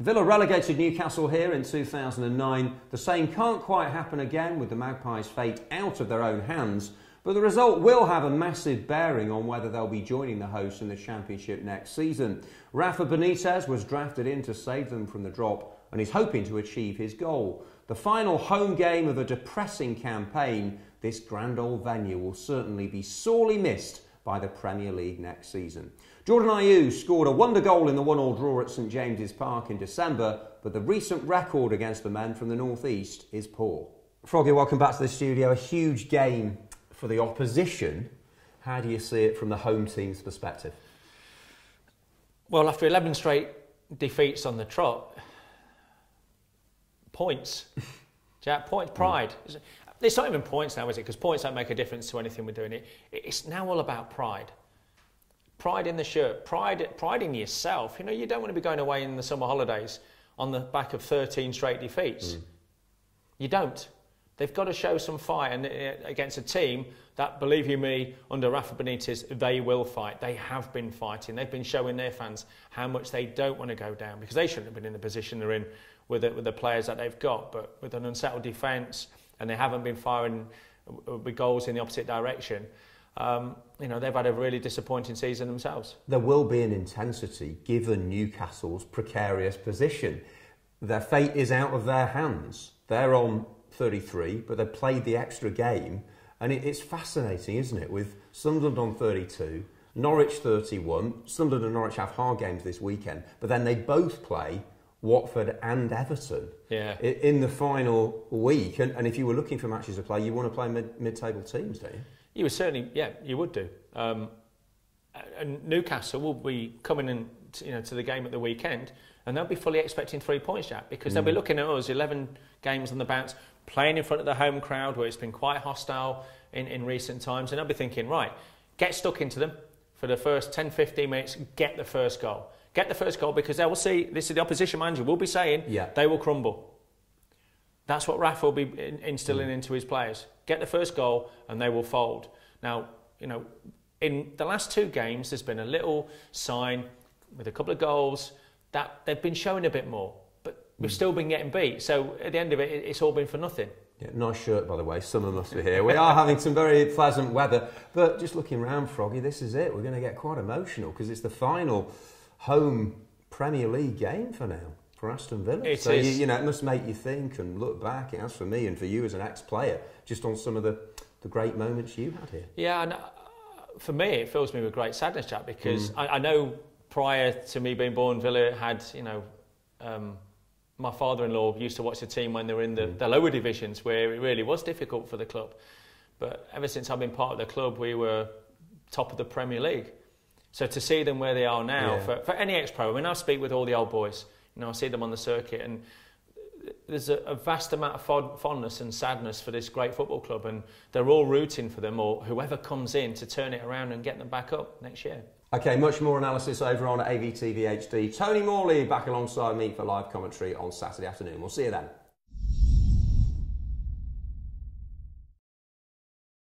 Villa relegated Newcastle here in 2009. The same can't quite happen again with the Magpies' fate out of their own hands, but the result will have a massive bearing on whether they'll be joining the hosts in the Championship next season. Rafa Benitez was drafted in to save them from the drop and is hoping to achieve his goal. The final home game of a depressing campaign, this grand old venue will certainly be sorely missed by the Premier League next season. Jordan Ayew scored a wonder goal in the one-all draw at St James's Park in December, but the recent record against the men from the North East is poor. Froggy, welcome back to the studio. A huge game for the opposition. How do you see it from the home team's perspective? Well, after 11 straight defeats on the trot, points. Jack, points, pride. It's not even points now, is it? Because points don't make a difference to anything we're doing. It, it's now all about pride pride in the shirt, pride, pride in yourself. You know, you don't want to be going away in the summer holidays on the back of 13 straight defeats. Mm. You don't. They've got to show some fight and uh, against a team that, believe you me, under Rafa Benitez, they will fight. They have been fighting. They've been showing their fans how much they don't want to go down because they shouldn't have been in the position they're in with the, with the players that they've got. But with an unsettled defence and they haven't been firing with goals in the opposite direction, um, you know, they've had a really disappointing season themselves. There will be an intensity given Newcastle's precarious position. Their fate is out of their hands. They're on 33, but they've played the extra game. And it, it's fascinating, isn't it? With Sunderland on 32, Norwich 31. Sunderland and Norwich have hard games this weekend, but then they both play Watford and Everton yeah. in the final week. And, and if you were looking for matches to play, you want to play mid, mid-table teams, don't you? You would certainly, yeah, you would do. Um, and Newcastle will be coming in, to, you know, to the game at the weekend, and they'll be fully expecting three points, Jack, because mm. they'll be mm. looking at us, 11 games on the bounce, playing in front of the home crowd, where it's been quite hostile in, in recent times, and they'll be thinking, right, get stuck into them for the first 10, 15 minutes, get the first goal. Get the first goal because they will see, this is the opposition manager, will be saying, yeah. they will crumble. That's what Rafa will be instilling mm. into his players. Get the first goal and they will fold. Now, you know, in the last two games, there's been a little sign with a couple of goals that they've been showing a bit more, but we've mm. still been getting beat. So at the end of it, it's all been for nothing. Yeah, nice shirt, by the way. Summer must be here. We are having some very pleasant weather, but just looking around, Froggy, this is it. We're going to get quite emotional because it's the final home Premier League game for now for Aston Villa. It so is. You, you, know, it must make you think and look back. as for me and for you as an ex-player, just on some of the, the great moments you had here. Yeah, and uh, for me, it fills me with great sadness, Jack, because mm. I, I, know prior to me being born, Villa had, you know, um, my father-in-law used to watch the team when they were in the, mm. the lower divisions, where it really was difficult for the club. But ever since I've been part of the club, we were top of the Premier League. So to see them where they are now, yeah. for, for any ex-pro, I mean, I speak with all the old boys you know, I see them on the circuit and there's a, a vast amount of fond, fondness and sadness for this great football club and they're all rooting for them or whoever comes in to turn it around and get them back up next year. Okay, much more analysis over on AVTV HD. Tony Morley back alongside me for live commentary on Saturday afternoon. We'll see you then.